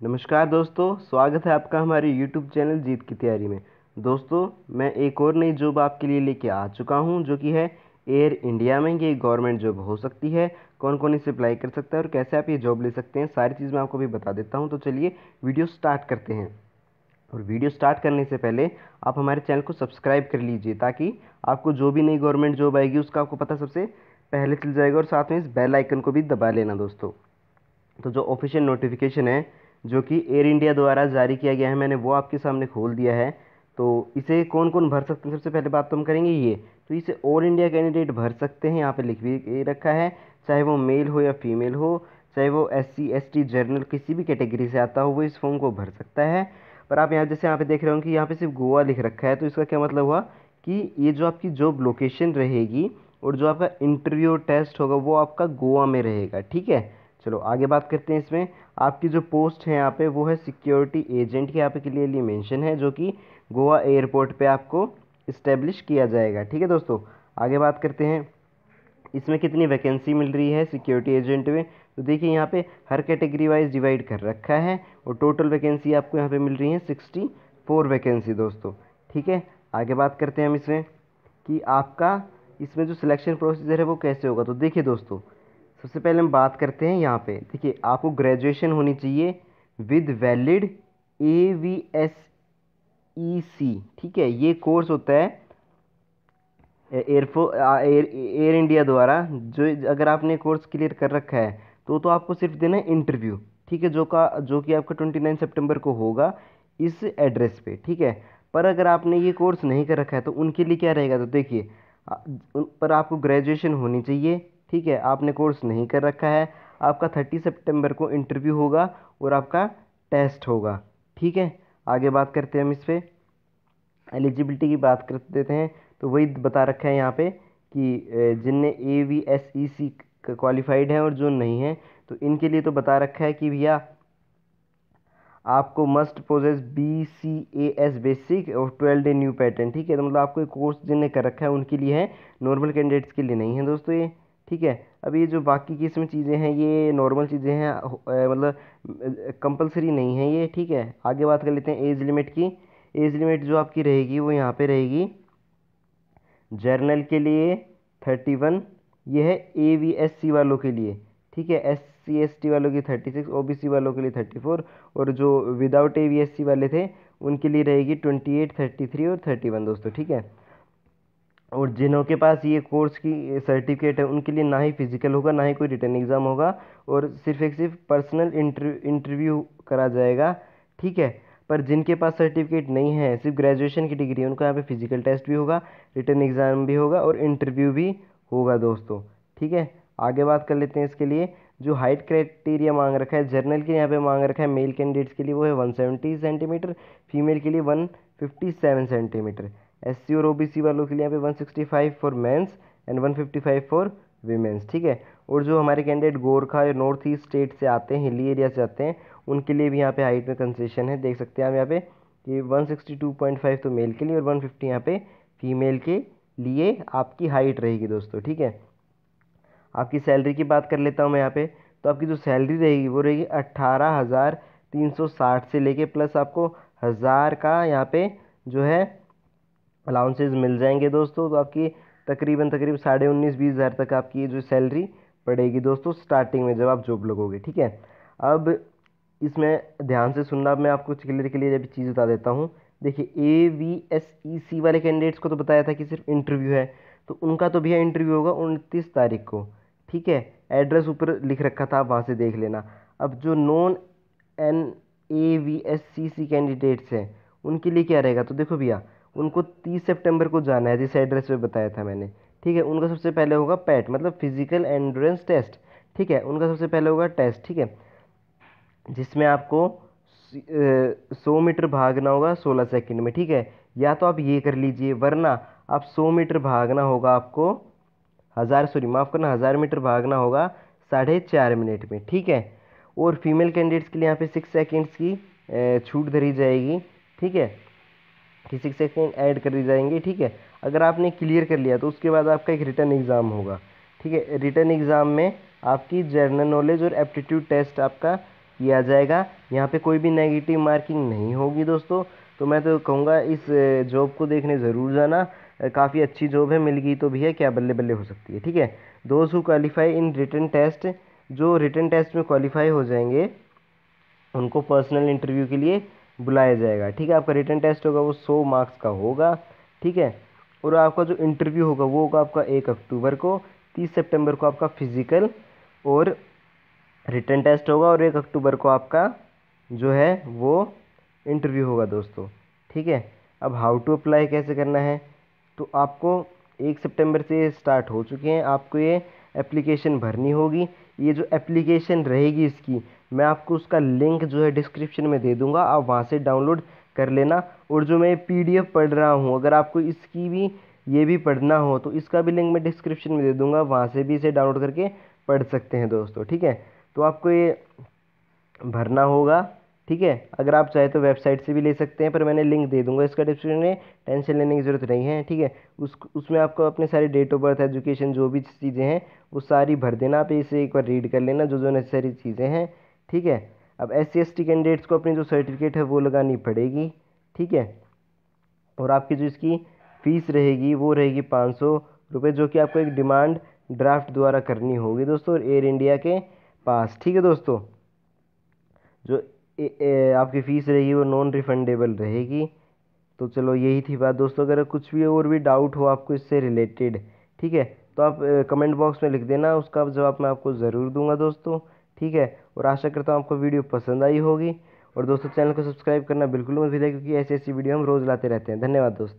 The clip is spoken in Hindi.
नमस्कार दोस्तों, स्वागत है आपका हमारे YouTube चैनल जीत की तैयारी में। दोस्तों, मैं एक और नई जॉब आपके लिए लेके आ चुका हूँ, जो कि है एयर इंडिया में। ये गवर्नमेंट जॉब हो सकती है कौन कौन इसे अप्लाई कर सकता है और कैसे आप ये जॉब ले सकते हैं, सारी चीज़ मैं आपको भी बता देता हूँ। तो चलिए वीडियो स्टार्ट करते हैं। और वीडियो स्टार्ट करने से पहले आप हमारे चैनल को सब्सक्राइब कर लीजिए, ताकि आपको जो भी नई गवर्नमेंट जॉब आएगी, उसका आपको पता सबसे पहले चल जाएगा। और साथ में इस बेल आइकन को भी दबा लेना दोस्तों। तो जो ऑफिशियल नोटिफिकेशन है जो कि एयर इंडिया द्वारा जारी किया गया है, मैंने वो आपके सामने खोल दिया है। तो इसे कौन कौन भर सकते हैं? सबसे पहले बात तो हम करेंगे ये। तो इसे ऑल इंडिया कैंडिडेट भर सकते हैं, यहाँ पे लिख भी रखा है। चाहे वो मेल हो या फीमेल हो, चाहे वो S C S T general किसी भी कैटेगरी से आता हो, वो इस फॉर्म को भर सकता है। पर आप यहाँ जैसे यहाँ पे देख रहे हो कि यहाँ पे सिर्फ़ गोवा लिख रखा है तो इसका क्या मतलब हुआ कि ये जो आपकी जॉब लोकेशन रहेगी और जो आपका इंटरव्यू टेस्ट होगा, वो आपका गोवा में रहेगा, ठीक है? चलो, आगे बात करते हैं इसमें। आपकी जो पोस्ट है यहाँ पे, वो है सिक्योरिटी एजेंट की यहाँ पे क्लियरली मेंशन है, जो कि गोवा एयरपोर्ट पे आपको इस्टेब्लिश किया जाएगा। ठीक है दोस्तों? आगे बात करते हैं। इसमें कितनी वैकेंसी मिल रही है सिक्योरिटी एजेंट में? तो देखिए, यहाँ पे हर कैटेगरी वाइज डिवाइड कर रखा है और टोटल वैकेंसी आपको यहाँ पे मिल रही है सिक्सटी फोर वैकेंसी दोस्तों। ठीक है? आगे बात करते हैं हम इसमें कि आपका इसमें जो सिलेक्शन प्रोसीजर है वो कैसे होगा। तो देखिए दोस्तों सबसे पहले हम बात करते हैं यहाँ पे। देखिए, आपको ग्रेजुएशन होनी चाहिए with valid A V S E C ठीक है, ये कोर्स होता है एयरफो एयर एयर इंडिया द्वारा, जो अगर आपने कोर्स क्लियर कर रखा है तो तो आपको सिर्फ़ देना है इंटरव्यू ठीक है, जो का, जो कि आपका ट्वेंटी नाइन सेप्टेम्बर को होगा इस एड्रेस पे। ठीक है, पर अगर आपने ये कोर्स नहीं कर रखा है तो उनके लिए क्या रहेगा? तो देखिए पर आपको ग्रेजुएशन होनी चाहिए ठीक है, आपने कोर्स नहीं कर रखा है, आपका थर्टी सितंबर को इंटरव्यू होगा और आपका टेस्ट होगा, ठीक है? आगे बात करते हैं हम इस पर एलिजिबिलिटी की बात कर देते हैं तो वही बता रखा है यहाँ पे कि जिनने A V S E C qualified हैं और जो नहीं हैं तो इनके लिए तो बता रखा है कि भैया, आपको must possess B C A S basic और ट्वेल्व डे न्यू पैटर्न ठीक है? तो मतलब आपको कोर्स जिनने कर रखा है, उनके लिए है नॉर्मल कैंडिडेट्स के लिए नहीं है दोस्तों ये। ठीक है? अब ये जो बाकी की इसमें चीज़ें हैं, ये नॉर्मल चीज़ें हैं मतलब कंपलसरी नहीं है ये, ठीक है? आगे बात कर लेते हैं एज लिमिट की। एज लिमिट जो आपकी रहेगी वो यहाँ पे रहेगी। जर्नल के लिए थर्टी वन ये है ए वी एस सी वालों के लिए, ठीक है? एस सी एस टी वालों की thirty six O B C वालों के लिए थर्टी फोर और जो without A V S C वाले थे, उनके लिए रहेगी ट्वेंटी एट थर्टी थ्री और थर्टी वन दोस्तों, ठीक है? और जिनों के पास ये कोर्स की सर्टिफिकेट है, उनके लिए ना ही फ़िज़िकल होगा, ना ही कोई रिटर्न एग्ज़ाम होगा और सिर्फ़ एक सिर्फ़ पर्सनल इंटरव्यू करा जाएगा, ठीक है? पर जिनके पास सर्टिफिकेट नहीं है, सिर्फ़ ग्रेजुएशन की डिग्री है, उनको यहाँ पे फ़िज़िकल टेस्ट भी होगा, रिटर्न एग्ज़ाम भी होगा और इंटरव्यू भी होगा दोस्तों, ठीक है? आगे बात कर लेते हैं इसके लिए, जो हाइट क्राइटेरिया मांग रखा है, जर्नल के यहाँ पे मांग रखा है, मेल कैंडिडेट्स के लिए वो है 170 सेंटीमीटर, फीमेल के लिए 157 सेंटीमीटर। एस सी और ओ बी सी वालों के लिए यहाँ पे 165 for mens and 155 for womens ठीक है? और जो हमारे कैंडिडेट गोरखा या नॉर्थ ईस्ट स्टेट से आते हैं हिली एरिया से आते हैं, उनके लिए भी यहाँ पे हाइट में कंसेशन है। देख सकते हैं आप यहाँ पे कि 162.5 तो मेल के लिए और 150 यहाँ पे फीमेल के लिए आपकी हाइट रहेगी दोस्तों, ठीक है? आपकी सैलरी की बात कर लेता हूँ मैं यहाँ पे तो आपकी जो सैलरी रहेगी वो रहेगी अट्ठारह हज़ार तीन सौ साठ से लेके प्लस आपको हज़ार का यहाँ पे जो है अलाउंसेज मिल जाएँगे दोस्तों। तो आपकी तकरीबन तकरीबन साढ़े उन्नीस, बीस हज़ार तक आपकी जो सैलरी पड़ेगी दोस्तों स्टार्टिंग में जब आप जॉब लगोगे, ठीक है? अब इसमें ध्यान से सुनना मैं आपको क्लियर के लिए जब चीज़ बता देता हूँ। देखिए ए वी एस ई सी वाले कैंडिडेट्स को तो बताया था कि सिर्फ़ इंटरव्यू है तो उनका तो भैया इंटरव्यू होगा उनतीस तारीख को, ठीक है? एड्रेस ऊपर लिख रखा था, आप वहाँ से देख लेना। अब जो non N A V S C C candidates हैं, उनके लिए क्या रहेगा? तो देखो भैया उनको तीस सितंबर को जाना है, जिस एड्रेस पे बताया था मैंने। ठीक है, उनका सबसे पहले होगा पैट मतलब फ़िज़िकल एंड्योरेंस टेस्ट। ठीक है, उनका सबसे पहले होगा टेस्ट, ठीक है। जिसमें आपको सौ मीटर भागना होगा सोलह सेकंड में, ठीक है। या तो आप ये कर लीजिए, वरना आप सौ मीटर भागना होगा आपको हज़ार, सॉरी, माफ़ करना, हज़ार मीटर भागना होगा साढ़े चार मिनट में, ठीक है। और फीमेल कैंडिडेट्स के लिए यहाँ पे सिक्स सेकेंड्स की छूट धरी जाएगी, ठीक है। सिक्स सेकेंड ऐड कर दी जाएँगे, ठीक है? अगर आपने क्लियर कर लिया तो उसके बाद आपका एक रिटर्न एग्ज़ाम होगा, ठीक है? रिटर्न एग्ज़ाम में आपकी जनरल नॉलेज और एप्टीट्यूड टेस्ट आपका किया जाएगा। यहाँ पे कोई भी नेगेटिव मार्किंग नहीं होगी दोस्तों। तो मैं तो कहूँगा, इस जॉब को देखने ज़रूर जाना। काफ़ी अच्छी जॉब है, मिल गई तो भी है, क्या बल्ले बल्ले हो सकती है, ठीक है? दोस्त who qualify in written test जो रिटर्न टेस्ट में क्वालिफाई हो जाएँगे, उनको पर्सनल इंटरव्यू के लिए बुलाया जाएगा। ठीक है, आपका रिटर्न टेस्ट होगा, वो सौ मार्क्स का होगा। ठीक है? और आपका जो इंटरव्यू होगा, वो होगा आपका एक अक्टूबर को, तीस सितंबर को आपका फ़िज़िकल और रिटर्न टेस्ट होगा और एक अक्टूबर को आपका जो है, वो इंटरव्यू होगा दोस्तों। ठीक है? अब हाउ टू अप्लाई कैसे करना है? तो आपको एक सितंबर से स्टार्ट हो चुके हैं, आपको ये एप्लीकेशन भरनी होगी। ये जो एप्लीकेशन रहेगी इसकी, मैं आपको उसका लिंक जो है डिस्क्रिप्शन में दे दूँगा, आप वहाँ से डाउनलोड कर लेना। और जो मैं पीडीएफ पढ़ रहा हूँ, अगर आपको इसकी भी, ये भी पढ़ना हो तो इसका भी लिंक मैं डिस्क्रिप्शन में दे दूँगा, वहाँ से भी इसे डाउनलोड करके पढ़ सकते हैं दोस्तों, ठीक है? तो आपको ये भरना होगा। ठीक है? अगर आप चाहे तो वेबसाइट से भी ले सकते हैं, पर मैंने लिंक दे दूँगा इसका डिस्क्रिप्शन में। टेंशन लेने की ज़रूरत नहीं है, ठीक है? उस, उसमें आपको अपने सारे डेट ऑफ़ बर्थ एजुकेशन जो भी चीज़ें हैं, वो सारी भर देना। आप इसे एक बार रीड कर लेना, जो जो नेसेसरी चीज़ें हैं, ठीक है? अब एस सी कैंडिडेट्स को अपनी जो सर्टिफिकेट है, वो लगानी पड़ेगी, ठीक है? और आपकी जो इसकी फ़ीस रहेगी, वो रहेगी पाँच सौ रुपये जो कि आपको एक डिमांड ड्राफ्ट द्वारा करनी होगी दोस्तों एयर इंडिया के पास, ठीक है दोस्तों? जो आपकी फ़ीस रहेगी वो नॉन रिफंडेबल रहेगी। तो चलो यही थी बात। दोस्तों, अगर कुछ भी और भी डाउट हो आपको इससे रिलेटेड ठीक है? तो आप कमेंट बॉक्स में लिख देना, उसका जवाब मैं आपको ज़रूर दूँगा दोस्तों, ठीक है? और आशा करता हूँ आपको वीडियो पसंद आई होगी। और दोस्तों, चैनल को सब्सक्राइब करना बिल्कुल मत भूलिए, क्योंकि ऐसी ऐसी वीडियो हम रोज़ लाते रहते हैं। धन्यवाद दोस्तों।